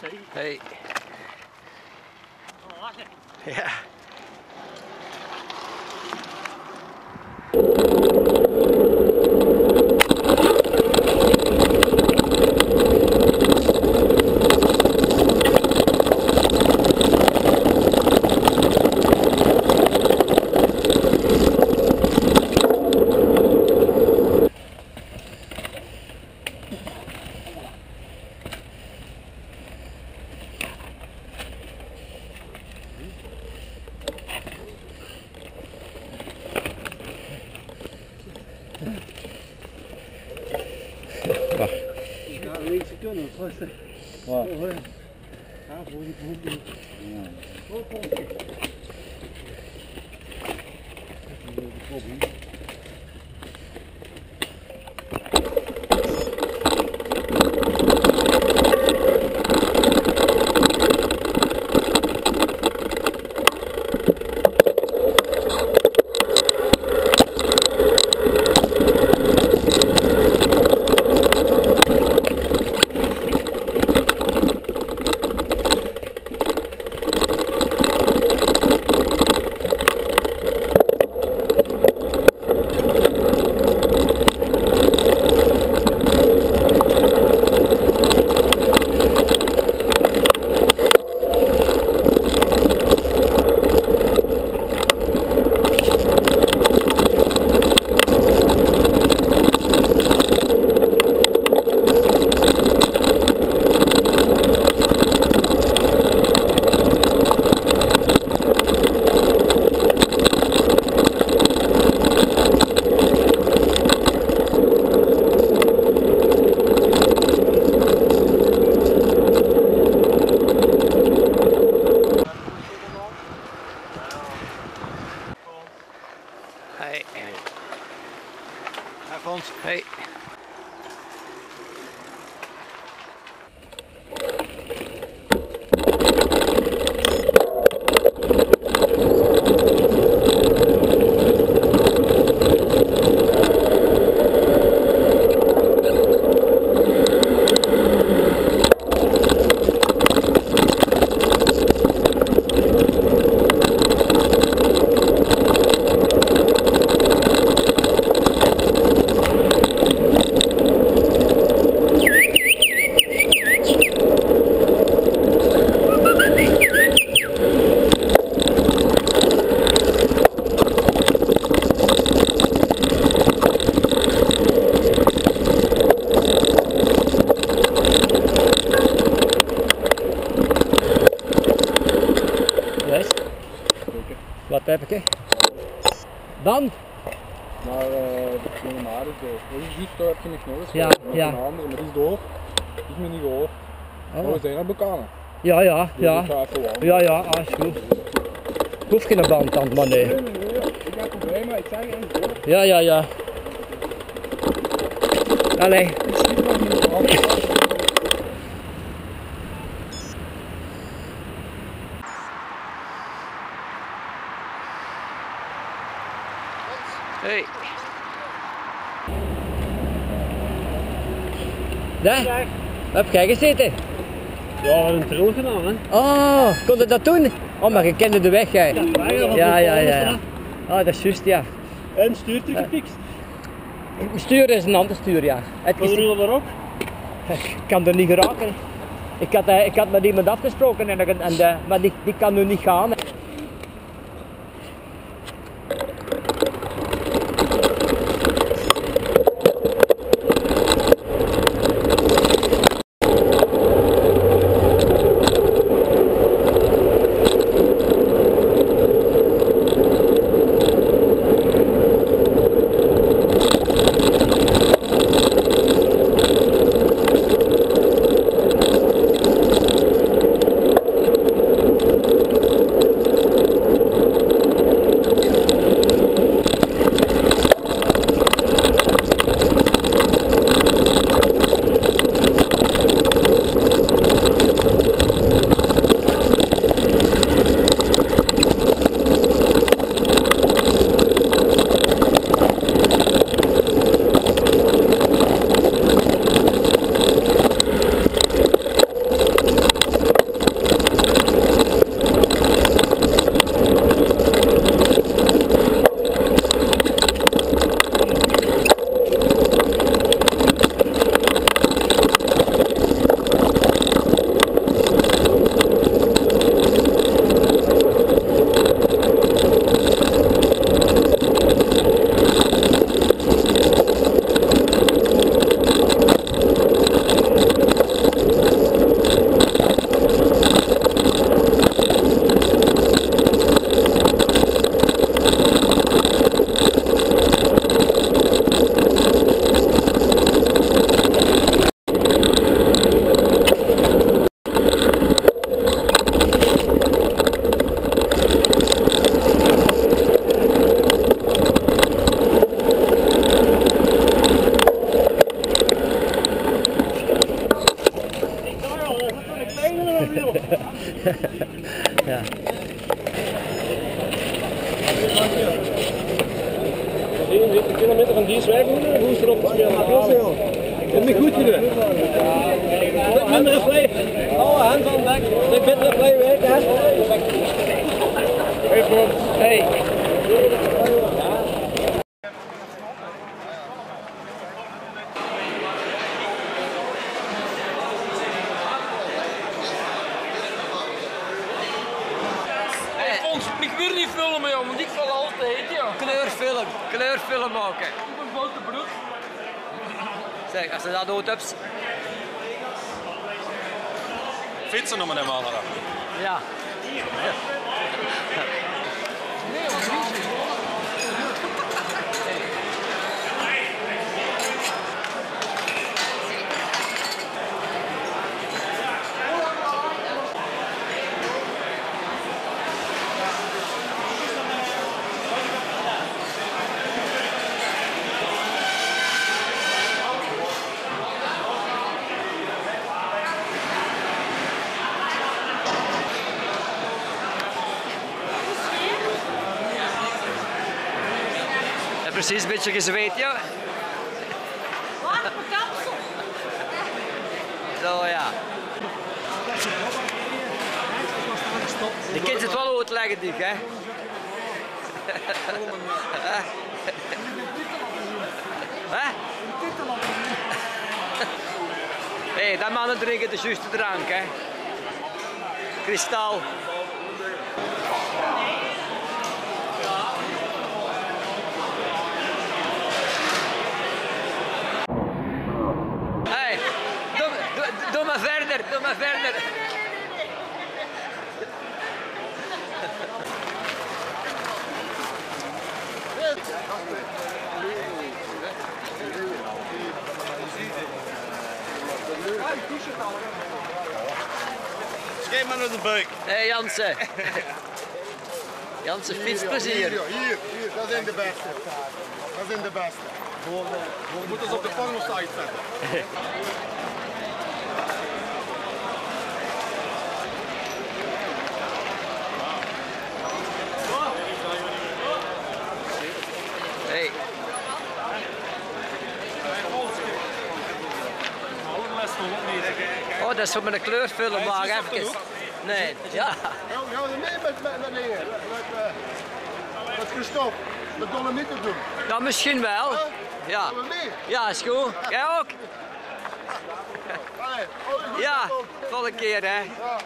Hey. Oh, yeah. Hey. Ja. Ja, weet je kunnen, vast. Wat? Ja, voor die voeten. Hey. Wat heb ik? Dan? Maar eh, is normaal, dus door. Dat is juist daar heb je nodig. Ja, Nog ja. Een andere, maar die is door. Is me niet gehoord. Oh. Oh. we zijn aan elkaar. Ja, ja, Dus ja. ik. Ja, ja, ah, is goed. Ik hoef geen bandtand, maar nee. Ik heb maar ik zeg door. Ja, ja, ja. Allee. Ik schiet nog niet af. Hey. Daar? Heb jij gezeten? Ja, een trill gedaan, hè? Oh, kon je dat doen? Oh, maar je kende de weg, jij. Ja, ja, ja. Ah, dat is juist, ja. En stuurt u gefixt. Stuur is een ander stuur, ja. Het is, er erop? ik kan er niet geraken. Ik had, eh, ik had met iemand afgesproken, en, en, maar die, die kan nu niet gaan. Meter van die zwijgen moeten, hoe is erop te spelen? Dat heb ik goed gedaan. Met minder vlees. Alle hand van dek. Met minder vlees weg, hè? Hey. Fons, ik wil niet filmen, joh, want ik val altijd. Kleurfilm, kleurfilm maken. Op een bote broek. Zeg, als je dat doet hebt. Fietsen noemen hem allemaal. Ja. En precies een beetje gezweet, ja. Mijn kapsel? Zo ja. Je kunt het wel uitleggen, Dick, hè? Hè? Hé, hey, dat mannen drinken de juiste drank, hè? Kristal. Hey, doe, doe, doe maar verder, doe maar verder. Geef maar naar de buik. Hé hey, Jansen. Jansen fietsplezier. Hier, hier, hier, dat zijn de beste. Dat zijn de beste. We moeten ze op de porno-site zetten. Hey. Oh, dat is voor mijn kleurfilm, maar even. Nee, ja. Gaan we mee met, met, met? Met, met, met Christophe, met Dolomieten doen. Ja, misschien wel. Ja. Gaan we mee? Ja, is goed. Jij ook? Goed Ja, volgende keer hè. Ja.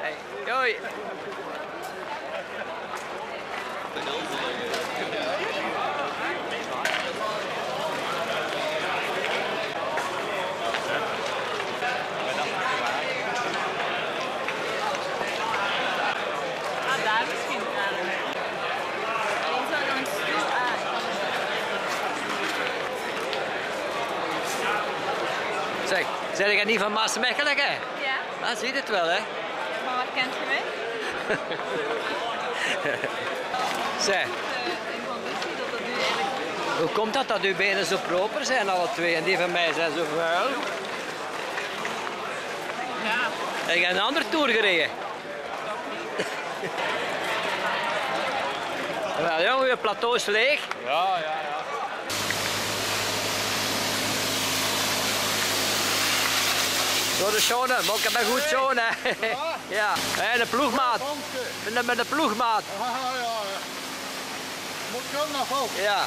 Hey, doei. Ah, daar misschien. Ik zou dan een stoel aan. Zeg, zeg jij niet van Maasmechelen hè? Ja, Ah, zie je het wel hè? maar waar kent je mij? Zeg, Eh, in conditie dat dat nu eigenlijk... hoe komt dat dat uw benen zo proper zijn alle twee en die van mij zijn zo vuil? Ja. Heb je een andere tour gereden? Wel jongen, je plateau is leeg. Ja, ja, Door de zone, maar ik heb een goed zone. Ja, en de ploegmaat. Met de, met de ploegmaat. Ja, ja, ja. Moet je ook nog op. Ja.